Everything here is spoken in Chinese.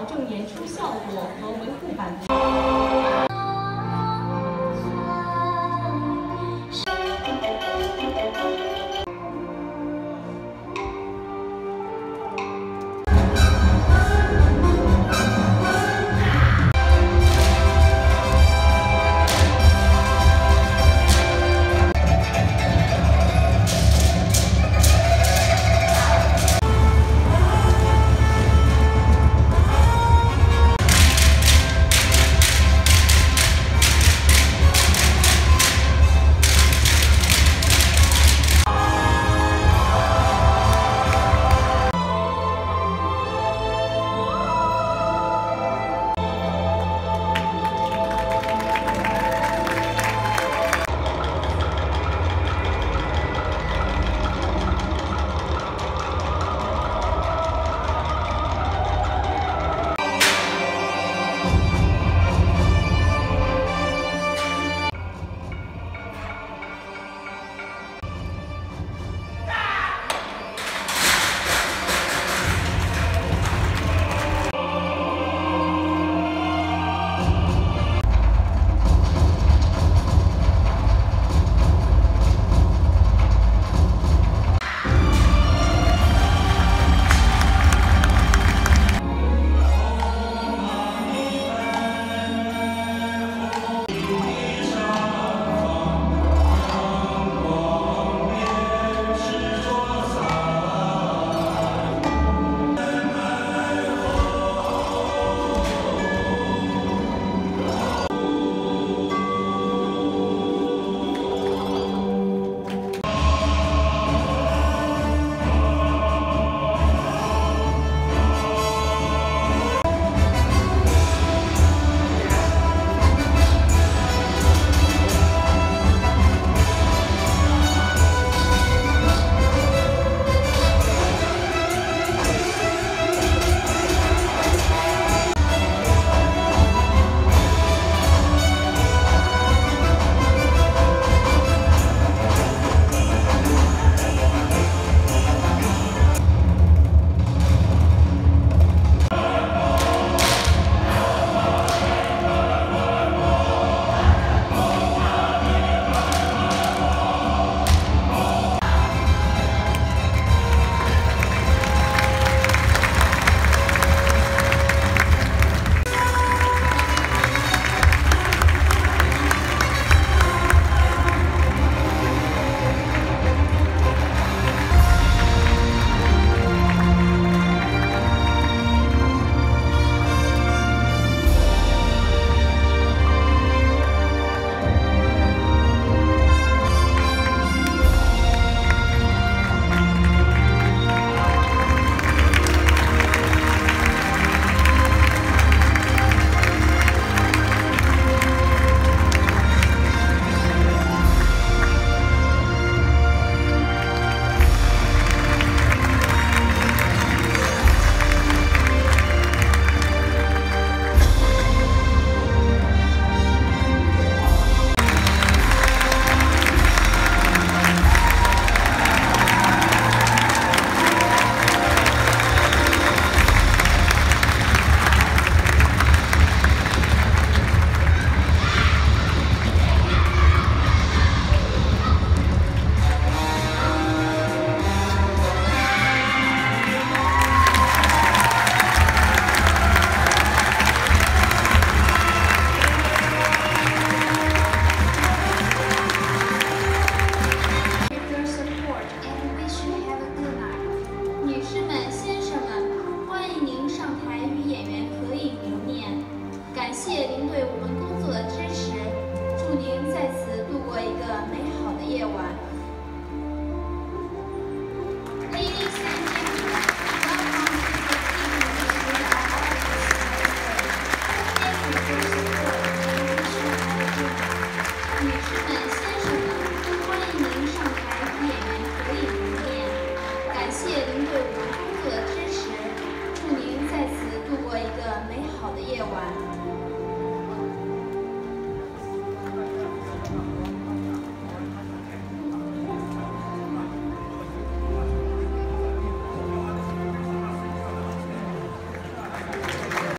保证演出效果和维护版权